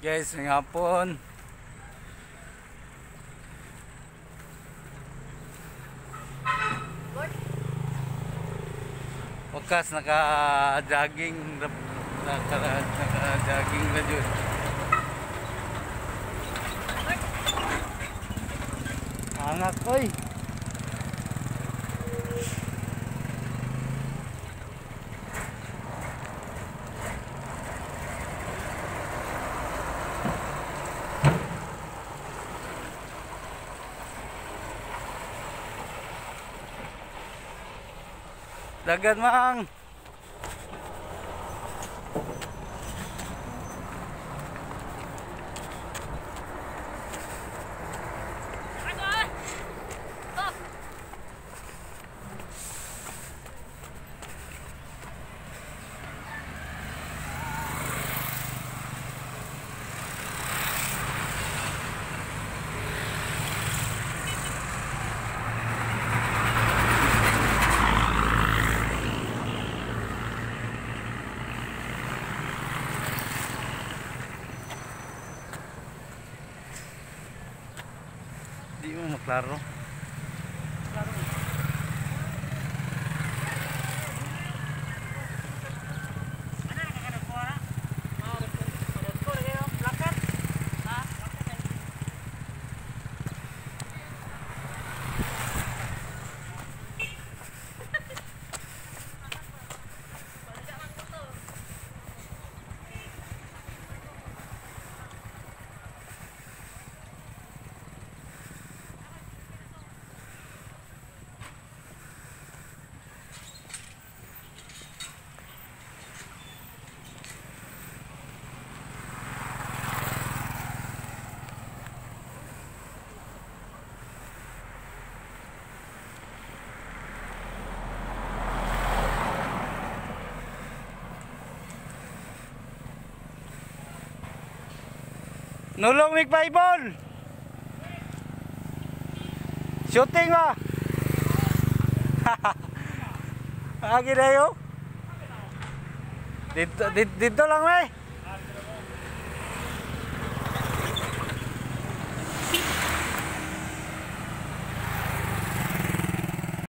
Guys, ng hapon. Wakas naka-jogging naka-jogging na dyan. Angat koy. Dagan mang. Di mo maklarong. Klaro. Nulong mig Bible. Shooting ba? Agi na yun. Dito, dito, dito lang may.